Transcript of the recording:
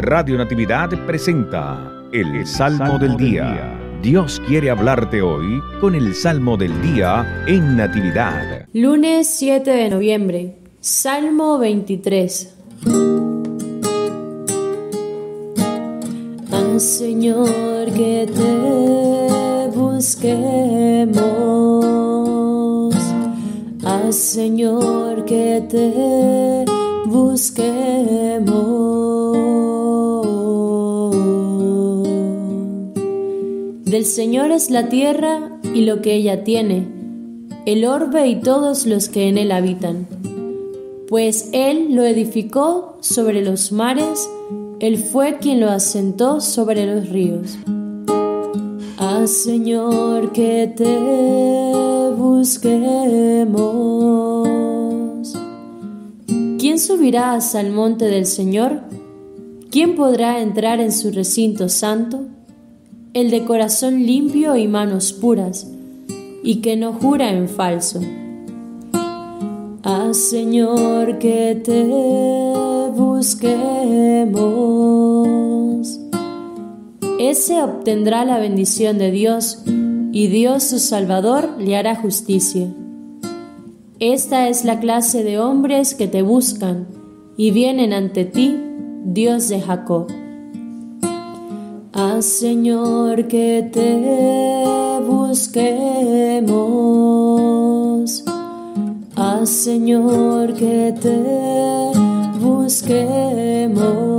Radio Natividad presenta el Salmo del Día. Dios quiere hablarte hoy con el Salmo del Día en Natividad. Lunes 7 de noviembre, Salmo 23. Al Señor que te busquemos, al Señor que te busquemos. Del Señor es la tierra y lo que ella tiene, el orbe y todos los que en él habitan. Pues Él lo edificó sobre los mares, Él fue quien lo asentó sobre los ríos. Ah, Señor, que te busquemos. ¿Quién subirá hasta el monte del Señor? ¿Quién podrá entrar en su recinto santo? El de corazón limpio y manos puras, y que no jura en falso. Ah, Señor, que te busquemos. Ese obtendrá la bendición de Dios, y Dios su Salvador le hará justicia. Esta es la clase de hombres que te buscan y vienen ante ti, Dios de Jacob. Ah, Señor, que te busquemos. Ah, Señor, que te busquemos.